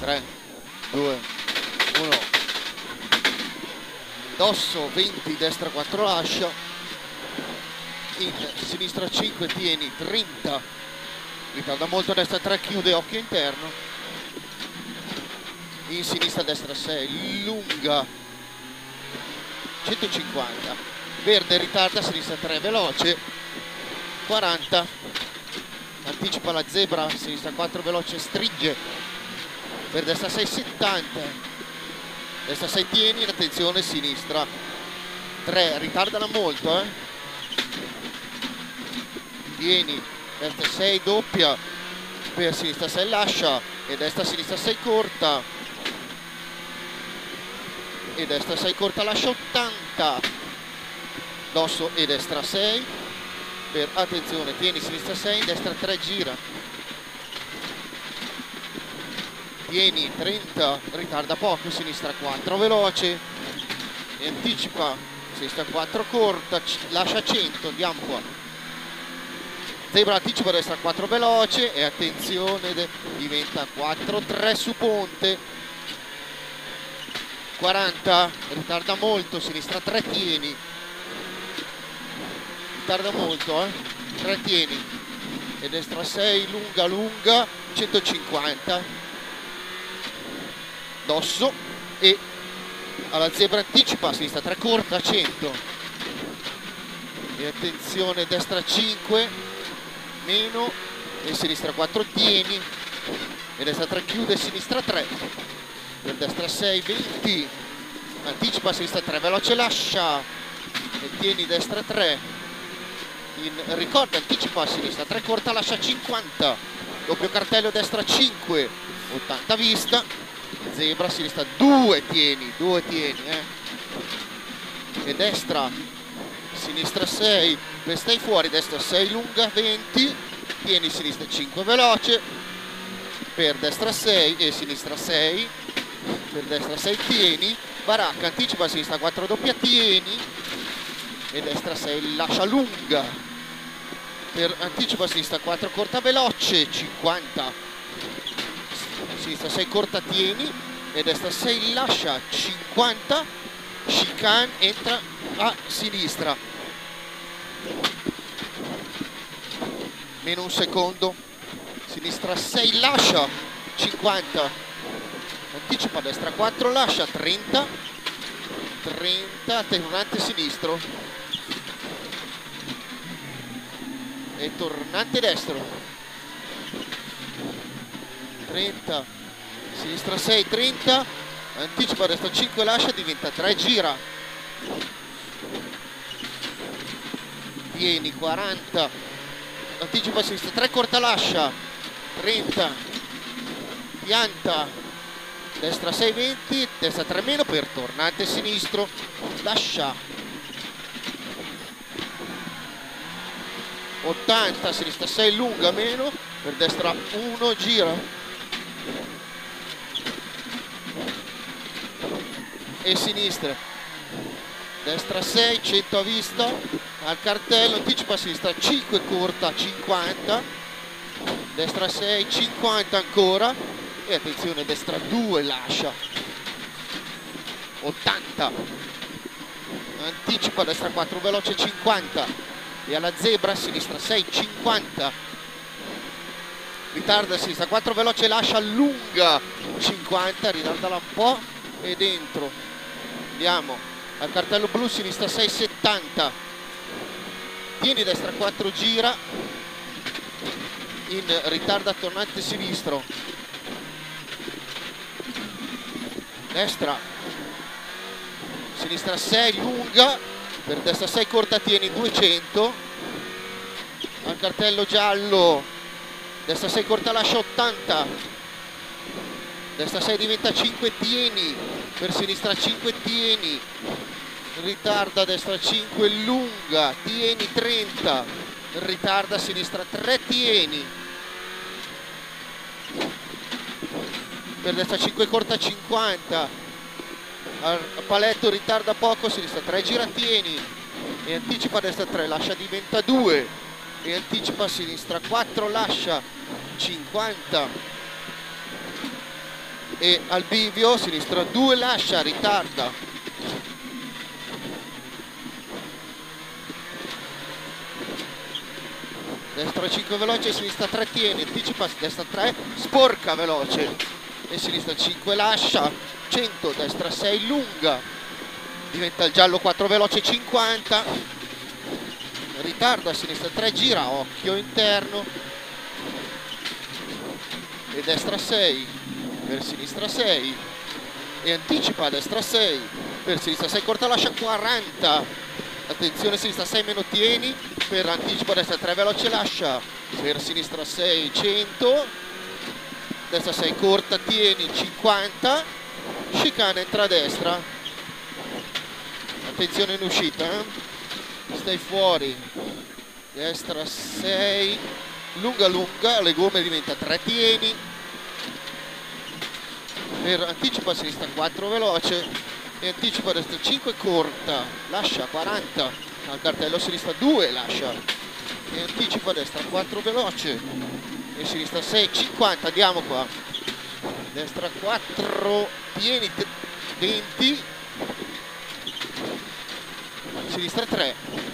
3, 2, 1. Dosso 20, destra 4 lascia. In sinistra 5, tieni 30. Ritarda molto destra 3, chiude occhio interno. In sinistra destra 6, lunga 150. Verde ritarda, sinistra 3, veloce 40. Anticipa la zebra, sinistra 4, veloce, stringe per destra 6 70 destra 6 tieni attenzione sinistra. 3 ritardala molto eh. Tieni destra 6 doppia. Per sinistra 6 lascia. E destra sinistra 6 corta. E destra 6 corta lascia 80 dosso e destra 6 per attenzione tieni sinistra 6 destra 3 gira tieni 30 ritarda poco sinistra 4 veloce. E anticipa sinistra 4 corta lascia 100 andiamo qua. Zebra anticipa destra 4 veloce. E attenzione diventa 4 3 su ponte. 40 ritarda molto sinistra 3 tieni. Ritarda molto eh. 3 tieni. E destra 6 lunga lunga 150 dosso e alla zebra anticipa sinistra 3 corta 100 e attenzione destra 5 meno e sinistra 4 tieni. E destra 3 chiude sinistra 3 per destra 6 20 anticipa sinistra 3 veloce lascia. E tieni destra 3 in ricorda anticipa a sinistra 3 corta lascia 50 doppio cartello destra 5 80 vista zebra sinistra 2 tieni 2 tieni eh. e destra sinistra 6 stai fuori destra 6 lunga 20 tieni sinistra 5 veloce. Per destra 6 e sinistra 6 per destra 6 tieni baracca anticipa sinistra 4 doppia tieni. E destra 6 lascia lunga. Per anticipa sinistra 4 corta veloce 50 sinistra 6 corta tieni e destra 6 lascia 50 chicane entra a sinistra. Meno un secondo sinistra 6 lascia 50 anticipa destra 4 lascia 30 30 tornante sinistro. E tornante destro 30 sinistra 6 30 anticipa destra 5 lascia diventa 3 gira. Tieni 40 anticipa sinistra 3 corta lascia 30 pianta destra 6 20 destra 3 meno per tornante sinistro lascia. 80 sinistra 6 lunga meno per destra 1 gira e sinistra. Destra 6 100 a vista al cartello anticipa a sinistra 5 corta 50 destra 6 50 ancora. E attenzione destra 2 lascia. 80 anticipa destra 4 veloce 50 e alla zebra sinistra 6 50 ritarda a sinistra 4 veloce lascia lunga 50 ritardala un po' e dentro. Andiamo al cartello blu sinistra 670 tieni destra 4 gira. In ritarda tornante sinistro. Destra. Sinistra 6 lunga. Per destra 6 corta tieni 200 al cartello giallo destra 6 corta lascia 80 destra 6 diventa 5 tieni. Per sinistra 5 tieni. Ritarda destra 5 lunga. Tieni 30 ritarda sinistra 3 tieni. Per destra 5 corta 50 a paletto ritarda poco sinistra 3 gira tieni. E anticipa destra 3 lascia diventa 2 e anticipa a sinistra 4 lascia 50 e al bivio sinistra 2 lascia ritarda. Destra 5 veloce sinistra 3 tiene anticipa destra 3 sporca veloce. E sinistra 5 lascia 100 destra 6 lunga. Diventa il giallo 4 veloce 50 ritardo a sinistra 3, gira, occhio interno. E destra 6 per sinistra 6 e anticipa a destra 6 per sinistra 6 corta lascia 40 attenzione sinistra 6 meno tieni. Per anticipo a destra 3 veloce lascia. Per sinistra 6 100 destra 6 corta tieni 50 chicane entra a destra. Attenzione in uscita eh? Stai fuori. Destra 6 lunga lunga le gomme diventa 3 tieni per anticipo a sinistra 4 veloce. E anticipo a destra 5 corta. Lascia 40 al cartello sinistra 2 lascia. E anticipo a destra 4 veloce. E sinistra 6 50 andiamo qua. Destra 4 tieni 20 sinistra 3